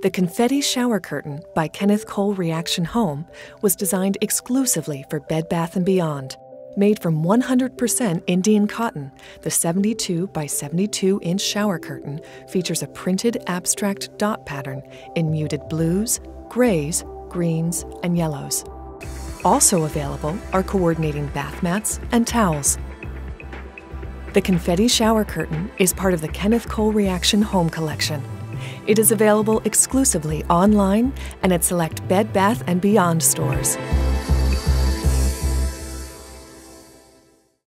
The confetti shower curtain by Kenneth Cole Reaction Home was designed exclusively for Bed Bath & Beyond. Made from 100% Indian cotton, the 72 by 72 inch shower curtain features a printed abstract dot pattern in muted blues, grays, greens, and yellows. Also available are coordinating bath mats and towels. The confetti shower curtain is part of the Kenneth Cole Reaction Home Collection. It is available exclusively online and at select Bed Bath & Beyond stores.